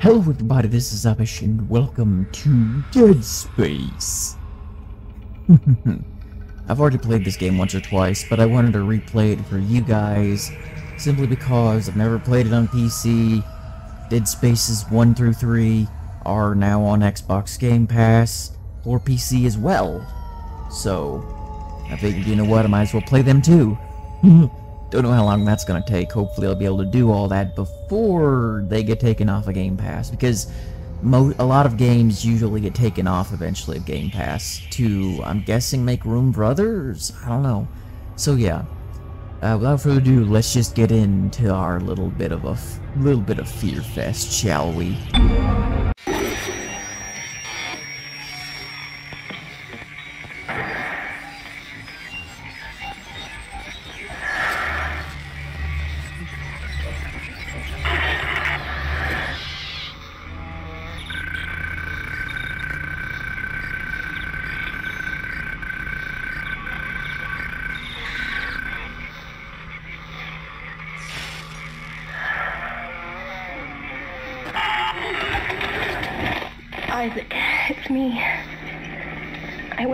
Hello everybody, this is Uppish and welcome to Dead Space. I've already played this game once or twice, but I wanted to replay it for you guys, simply because I've never played it on PC. Dead Spaces 1 through 3 are now on Xbox Game Pass, or PC as well. So, I figured, you know what, I might as well play them too. Don't know how long that's gonna take. Hopefully I'll be able to do all that before they get taken off of Game Pass, because a lot of games usually get taken off eventually of Game Pass to, I'm guessing, make room for others? I don't know. So yeah, uh, without further ado, let's just get into our little bit of a little bit of fear fest, shall we?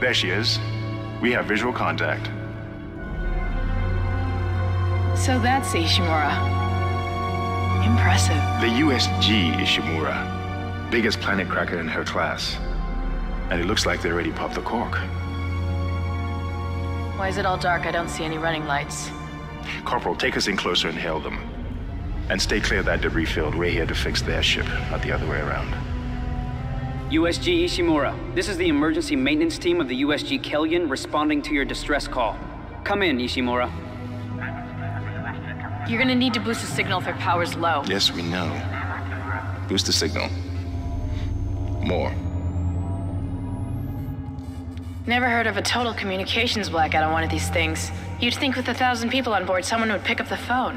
There she is. We have visual contact. So that's Ishimura. Impressive. The USG Ishimura. Biggest planet cracker in her class. And it looks like they already popped the cork. Why is it all dark? I don't see any running lights. Corporal, take us in closer and hail them. And stay clear of that debris field. We're here to fix their ship, not the other way around. USG Ishimura, this is the emergency maintenance team of the USG Kellion responding to your distress call. Come in, Ishimura. You're gonna need to boost the signal if their power's low. Yes, we know. Boost the signal. More. Never heard of a total communications blackout on one of these things. You'd think with a thousand people on board, someone would pick up the phone.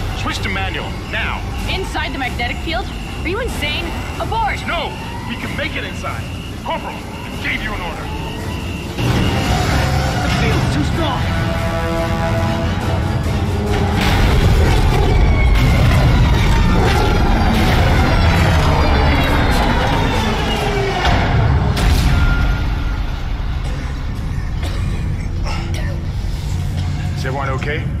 Switch to manual, now. Inside the magnetic field? Are you insane? Abort! No! We can make it inside. Corporal, I gave you an order. The field's too strong. Is everyone okay?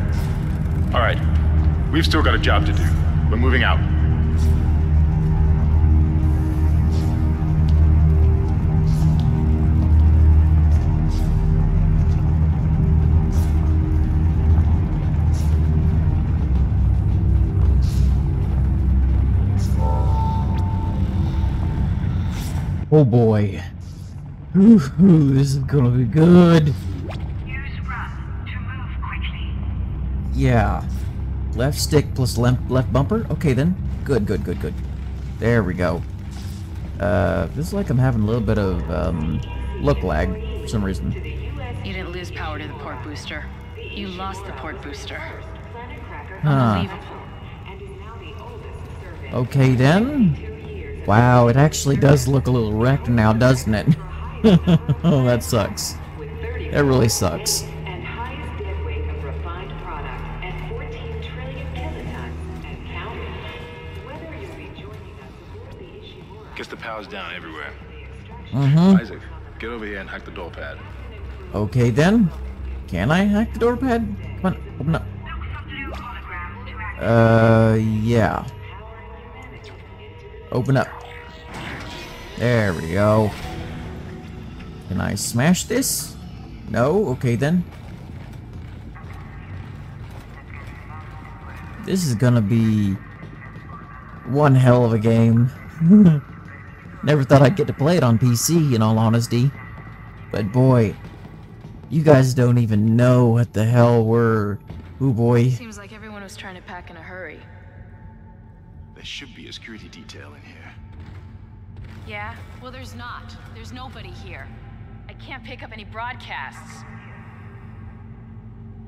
All right. We've still got a job to do. We're moving out. Oh boy. Ooh, this is gonna be good. Yeah. Left stick plus left, left bumper? Okay then. Good, good, good, good. There we go. Uh, this is like I'm having a little bit of, um, look lag for some reason. You didn't lose power to the port booster. You lost the port booster. Huh. Okay then. Wow, it actually does look a little wrecked now, doesn't it? oh, that sucks. That really sucks. The power's down everywhere. Mm-hmm. Isaac, get over here and hack the door pad. Okay then. Can I hack the door pad? Come on, open up. Uh, yeah. Open up. There we go. Can I smash this? No? Okay then. This is gonna be one hell of a game. Never thought I'd get to play it on PC, in all honesty. But boy, you guys don't even know what the hell we're... Ooh boy. Seems like everyone was trying to pack in a hurry. There should be a security detail in here. Yeah? Well, there's not. There's nobody here. I can't pick up any broadcasts.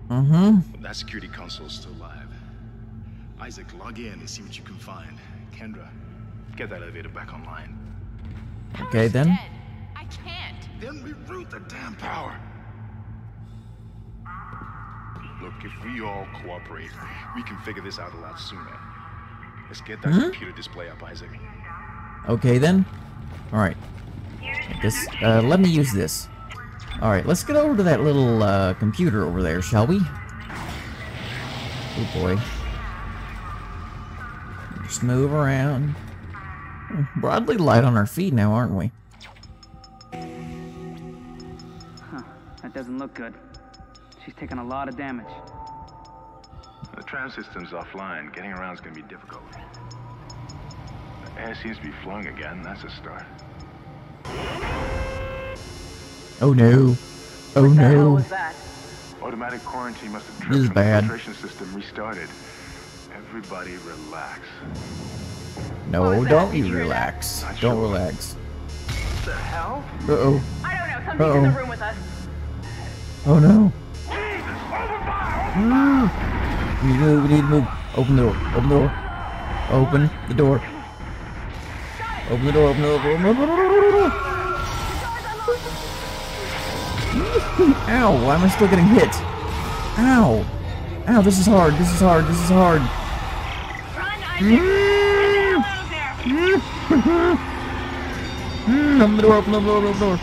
Mm-hmm. But that security console's still live. Isaac, log in and see what you can find. Kendra, get that elevator back online. Okay then. Dead. I can't. Then reroute the damn power. Look, if we all cooperate, we can figure this out a lot sooner. Let's get that computer display up, Isaac. Okay then. Alright. This, uh, let me use this. Alright, let's get over to that little, uh, computer over there, shall we? Oh boy. Just move around. Broadly light on our feet now, aren't we? Huh. That doesn't look good. She's taking a lot of damage. The tram system's offline. Getting around's gonna be difficult. The air seems to be flowing again. That's a start. Oh no. Oh What the hell no. was that? Automatic quarantine must have This is bad. the filtration system restarted. Everybody relax. No, don't you relax. Don't relax. What The hell? Uh-oh. I don't know. Something's Uh-oh. in the room with us. Oh no. We need to move, we need to move. Open the door, open the door. Open the door. Open the door, open the door, open the door. Open the door. Ow, why am I still getting hit? Ow. Ow, this is hard, this is hard, this is hard. Mm, open the door, open the door, open the door.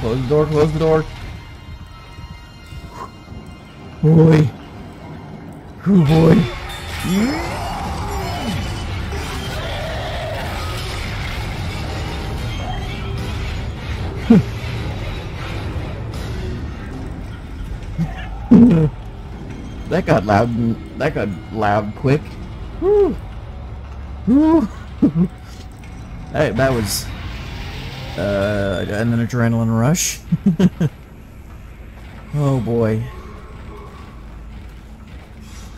Close the door, close the door. Boy. Oh boy. that got loud. and- That got loud quick. Whew. Whew. that, was uh, an adrenaline rush. oh boy.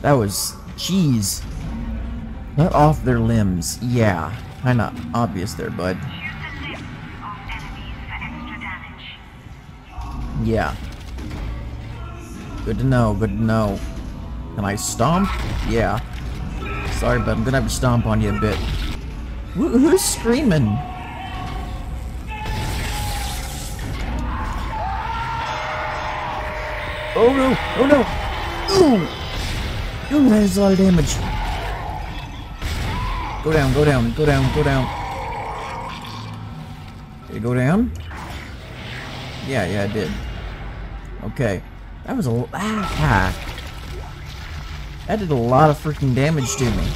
That was cheese. Let off their limbs. Yeah, kinda obvious there, bud. Yeah. Good to know, good to know. Can I stomp? Yeah. Sorry, but I'm gonna have to stomp on you a bit. Who, who's screaming? Oh no! Oh no! Ooh! Ooh, that is a lot of damage. Go down, go down, go down, go down. Did it go down? Yeah, yeah, it did. Okay. That was a l- ah, That did a lot of freaking damage to me.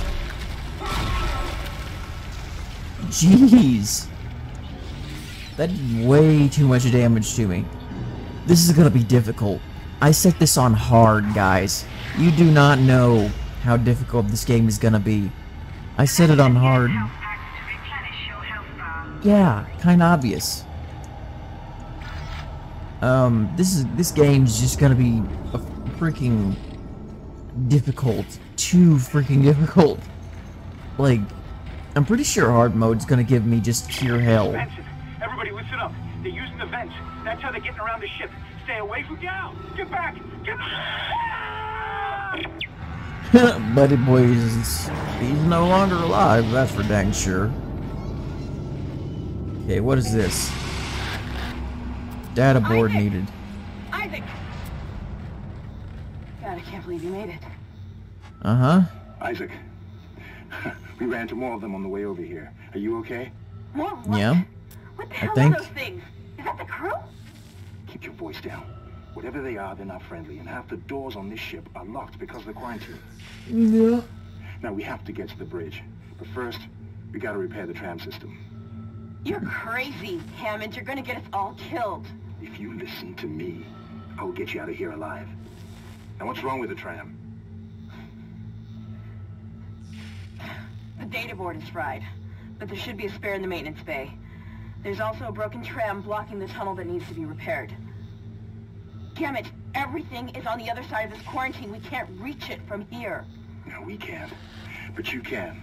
Jeez. That did way too much damage to me. This is gonna be difficult. I set this on hard, guys. You do not know how difficult this game is gonna be. I set it on hard. Yeah, kind of obvious. Um, this is this game's just gonna be a freaking difficult, too freaking difficult. Like, I'm pretty sure hard mode's gonna give me just pure hell. Everybody listen up. They're using the vents. That's how they're getting around the ship. Stay away from down. Get back. Get back. Buddy boy is he's no longer alive, that's for dang sure. Okay, what is this? Data board needed. Isaac! God, I can't believe you made it. Uh-huh. Isaac, we ran into more of them on the way over here. Are you okay? More what? Yeah. What the I hell think- are those things? Is that the crew? Keep your voice down. Whatever they are, they're not friendly, and half the doors on this ship are locked because of the quarantine. Yeah. Now, we have to get to the bridge. But first, we gotta repair the tram system. You're crazy, Hammond. You're gonna get us all killed. If you listen to me, I will get you out of here alive. Now, what's wrong with the tram? The data board is fried, but there should be a spare in the maintenance bay. There's also a broken tram blocking the tunnel that needs to be repaired. Damn it, everything is on the other side of this quarantine. We can't reach it from here. No, we can't. But you can.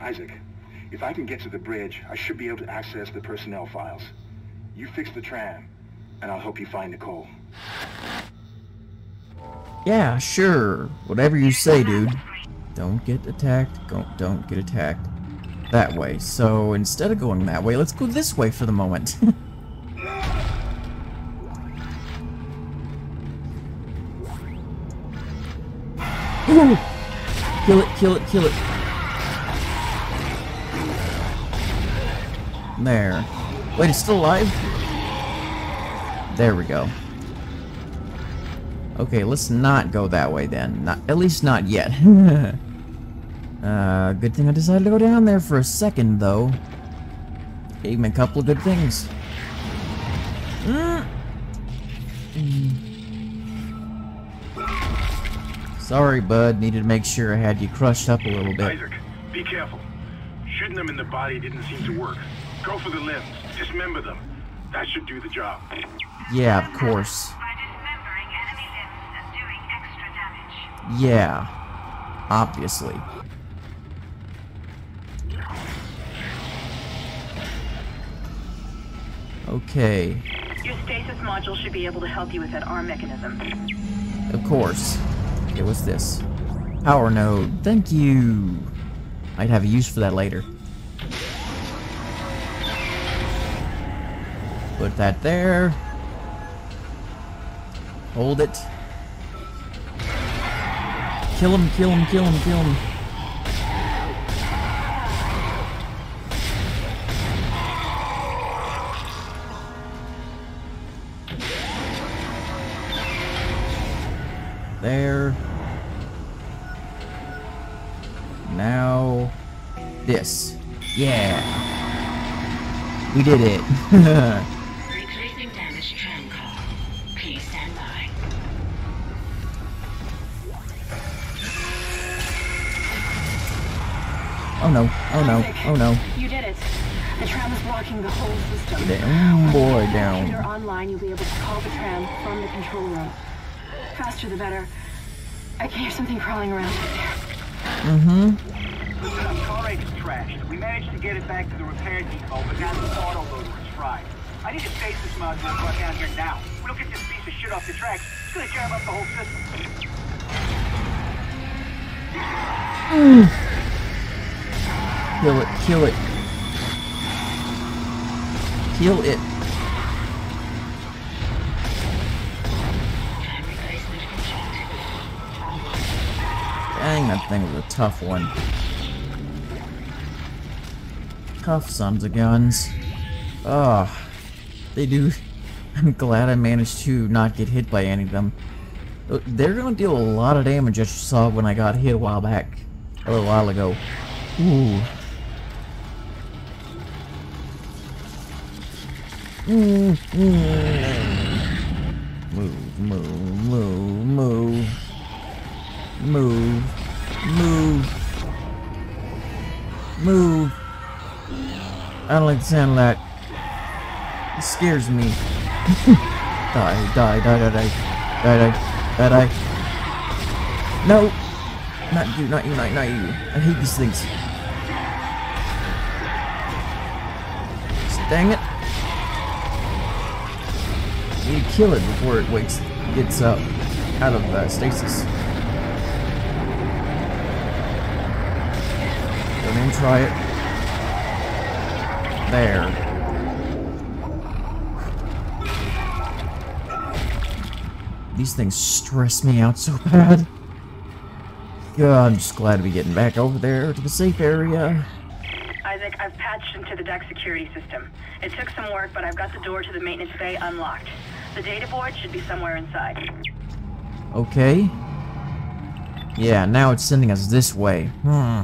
Isaac, if I can get to the bridge, I should be able to access the personnel files. You fix the tram, and I'll help you find Nicole. Yeah, sure. Whatever you say, dude. Don't get attacked. Don't, don't get attacked. That way. So instead of going that way, let's go this way for the moment. Ooh. Kill it, kill it, kill it. There. Wait, it's still alive? There we go. Okay, let's not go that way then. Not, at least not yet. uh, good thing I decided to go down there for a second, though. Gave me a couple of good things. Mm. Sorry, bud. Needed to make sure I had you crushed up a little bit. Isaac, be careful. Shooting them in the body didn't seem to work. Go for the limbs. Dismember them. That should do the job. Yeah, of course. By dismembering enemy limbs and doing extra damage. Yeah. Obviously. Okay. Your stasis module should be able to help you with that arm mechanism. Of course. Okay, what's this? Power node. Thank you. I'd have a use for that later. Put that there. Hold it. Kill him, kill him, kill him, kill him. There. Now, this. Yeah. We did it. oh no, oh no. You did it. The tram is blocking the whole system. Damn boy If you're down. online, you'll be able to call the tram from the control room. Faster the better. I can hear something crawling around up there. Mm-hmm. Listen up, car eight is trashed. We managed to get it back to the repair depot, but now the autoloader is fried. I need to a stasis module brought down here now. We don't get this piece of shit off the tracks, it's gonna jam up the whole system. Kill it, kill it. Kill it. Dang, that thing was a tough one. Tough sons of guns. Ugh. They do. I'm glad I managed to not get hit by any of them. Uh, They're gonna deal a lot of damage, you saw when I got hit a while back. A little while ago. Ooh. Move, move, move, move. Move. Move. Move. I don't like the sound of that. It scares me. die, die, die, die, die. Die, die, die, die. No! Not you, not you, not, not you. I hate these things. Dang it. You kill it before it wakes, gets up out of uh, stasis. Don't try it. There. These things stress me out so bad. God, I'm just glad to be getting back over there to the safe area. Isaac, I've patched into the deck security system. It took some work, but I've got the door to the maintenance bay unlocked. The data board should be somewhere inside. Okay. Yeah, now it's sending us this way. Hmm.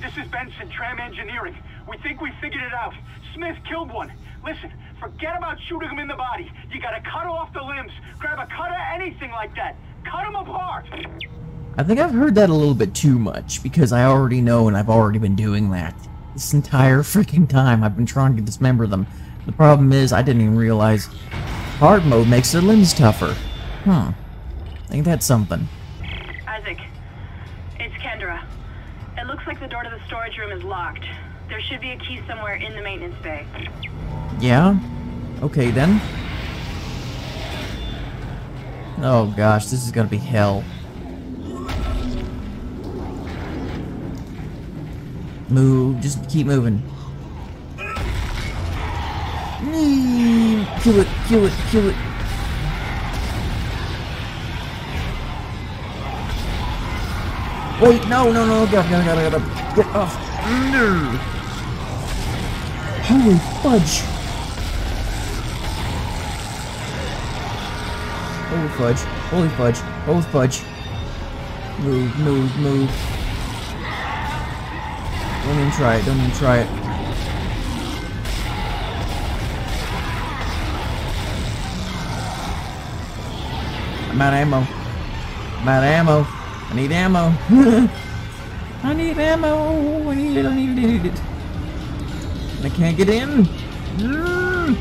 This is Benson, Tram Engineering. We think we figured it out. Smith killed one. Listen, forget about shooting him in the body. You gotta cut off the limbs. Grab a cutter, anything like that. Cut him apart. I think I've heard that a little bit too much, because I already know and I've already been doing that. This entire freaking time I've been trying to dismember them. The problem is, I didn't even realize hard mode makes their limbs tougher. Hmm. Ain't that something? Isaac, it's Kendra. It looks like the door to the storage room is locked. There should be a key somewhere in the maintenance bay. Yeah? Okay then. Oh gosh, this is gonna be hell. Move, just keep moving. Mm, Kill it, kill it, kill it. Wait, no, no, no, gotta, gotta, gotta, gotta get off. No. Holy fudge. Holy fudge, holy fudge, holy fudge. Move, move, move. Don't even try it, don't even try it. I'm out ammo. I'm out ammo. I need ammo. I need ammo. I need it, I need it, I need it. I can't get in. Mm.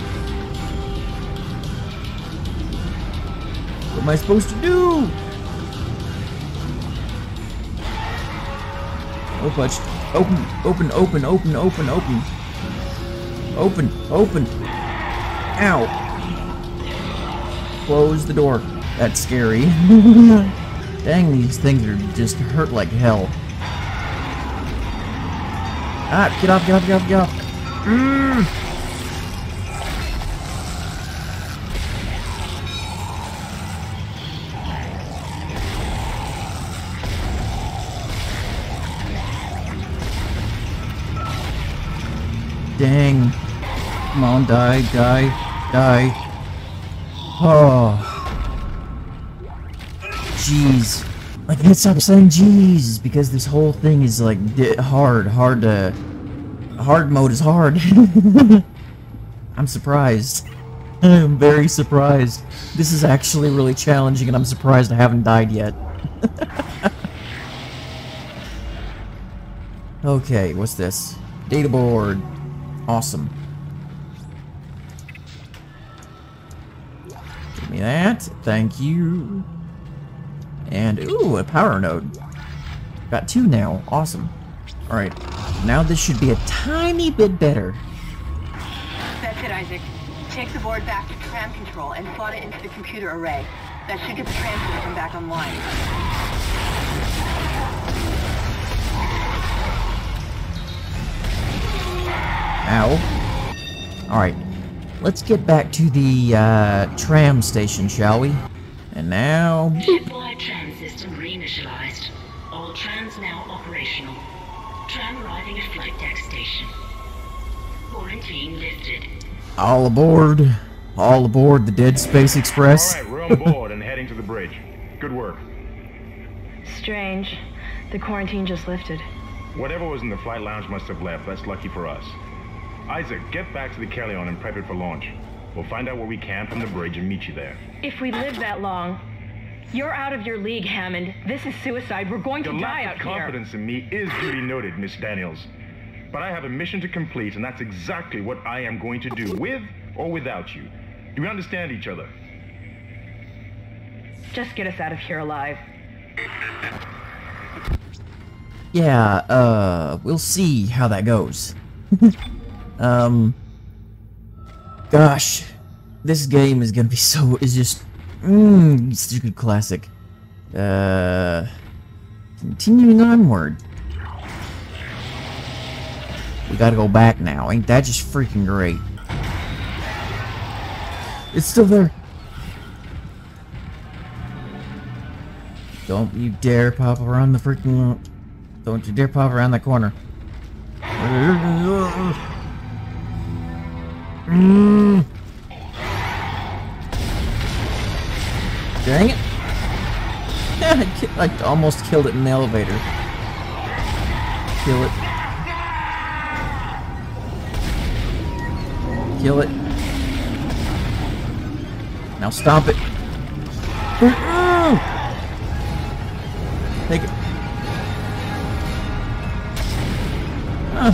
What am I supposed to do? Oh, fudge. Open, open, open, open, open, open. Open, open. Ow. Close the door. That's scary. Dang, these things are just hurt like hell. Ah, get off, get off, get off, get off. Mm. Dang. Come on, die, die, die. Oh. Jeez. I can't stop saying jeez because this whole thing is like hard, hard to... Hard mode is hard. I'm surprised. I'm very surprised. This is actually really challenging and I'm surprised I haven't died yet. okay, what's this? Data board. Awesome. Give me that. Thank you. And, ooh, a power node. Got two now. Awesome. Alright. Now this should be a tiny bit better. That's it, Isaac. Take the board back to tram control and slot it into the computer array. That should get the tram system back online. Ow. Alright. Let's get back to the uh, tram station, shall we? And now... Shipwide tram system reinitialized. All trams now operational. Tram arriving at flight deck station. Quarantine lifted. All aboard. All aboard the Dead Space Express. All right, we're on board and heading to the bridge. Good work. Strange. The quarantine just lifted. Whatever was in the flight lounge must have left. That's lucky for us. Isaac, get back to the Kellion and prep it for launch. We'll find out what we can from the bridge and meet you there. If we live that long, you're out of your league, Hammond. This is suicide. We're going Your to die lack out of here. confidence in me is duly noted, Miss Daniels. But I have a mission to complete, and that's exactly what I am going to do, with or without you. Do we understand each other? Just get us out of here alive. Yeah, uh, we'll see how that goes. um, gosh, this game is gonna be so, is just, mmm, good classic. Uh, continuing onward. We gotta go back now, ain't that just freaking great? It's still there. Don't you dare pop around the freaking... Don't you dare pop around that corner. Mm. Dang it. I almost killed it in the elevator. Kill it. Kill it. Now stomp it. Take it. Huh.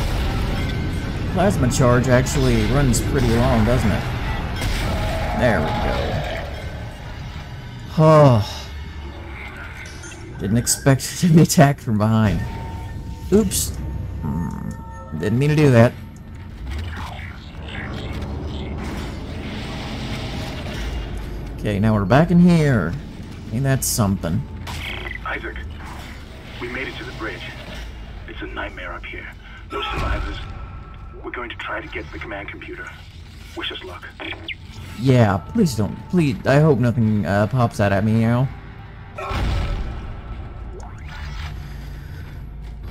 Plasma charge actually runs pretty long, doesn't it? There we go. Oh. Didn't expect to be attacked from behind. Oops. Hmm. Didn't mean to do that. Okay, now we're back in here. Ain't that something? Isaac, we made it to the bridge. It's a nightmare up here. No survivors. We're going to try to get to the command computer. Wish us luck. Yeah, please don't. Please, I hope nothing uh, pops out at me, you know?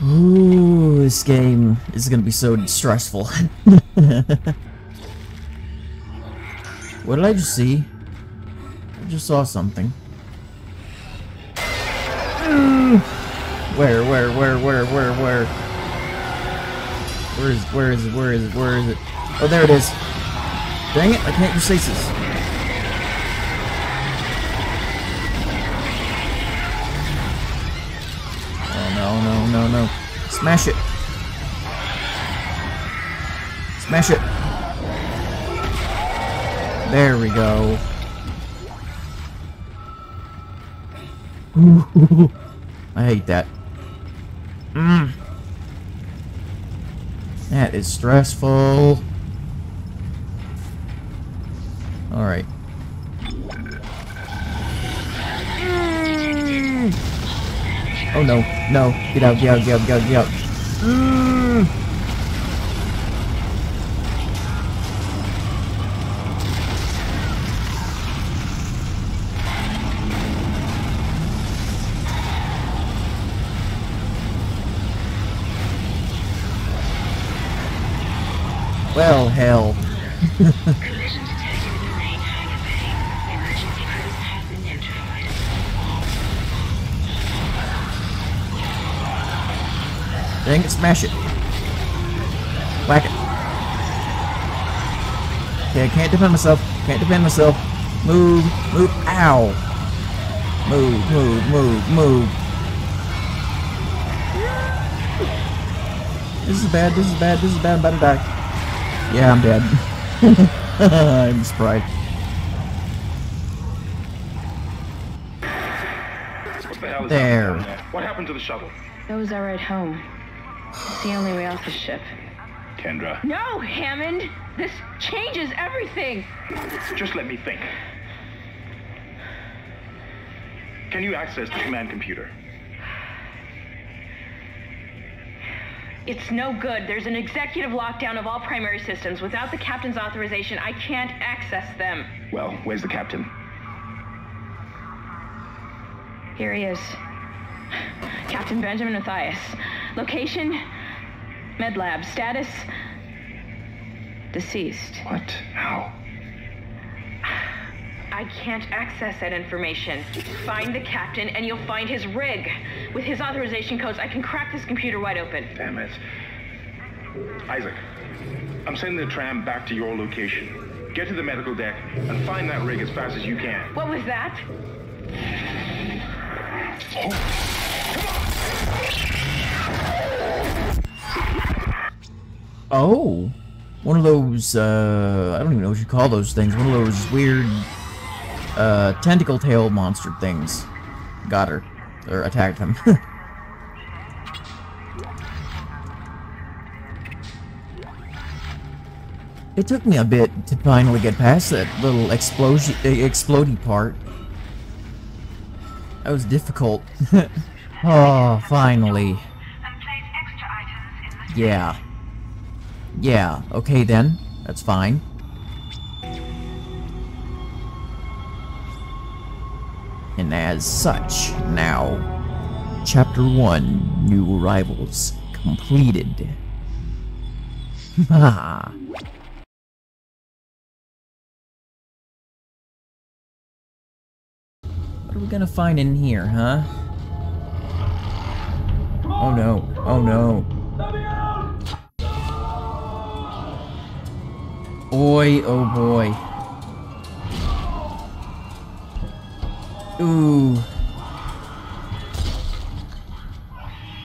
Ooh, this game is gonna be so stressful. what did I just see? I just saw something. Where, where, where, where, where, where? Where is, where is, where is, where is it? Oh, there it is. Dang it, I can't use stasis. Oh, no, no, no, no. Smash it. Smash it. There we go. I hate that. Mm. That is stressful. Oh no, no. Get out, get out, get out, get out, get out. Mm. It, smash it. Whack it. Okay, I can't defend myself. Can't defend myself. Move, move, ow. Move, move, move, move. This is bad, this is bad, this is bad, I'm about to die. Yeah, I'm dead. I'm sprite. What the hell is There. happening down there? What happened to the shuttle? That was our ride home. It's the only way off the ship. Kendra, No, Hammond! This changes everything! just let me think. Can you access the command computer? It's no good. There's an executive lockdown of all primary systems. Without the captain's authorization, I can't access them. Well, where's the captain? Here he is. Captain Benjamin Matthias. Location? Med lab. Status? Deceased. What? How? I can't access that information. Find the captain and you'll find his rig. With his authorization codes, I can crack this computer wide open. Damn it. Isaac, I'm sending the tram back to your location. Get to the medical deck and find that rig as fast as you can. What was that? Oh. Oh! One of those, uh, I don't even know what you call those things. One of those weird, uh, tentacle tail monster things. Got her. Or attacked him. it took me a bit to finally get past that little explosion, explodey part. That was difficult. oh, finally. Yeah. Yeah, okay then. That's fine. And as such, now, Chapter 1, New Arrivals, completed. Ha! what are we gonna find in here, huh? Oh no, oh no. Boy, oh boy. Ooh.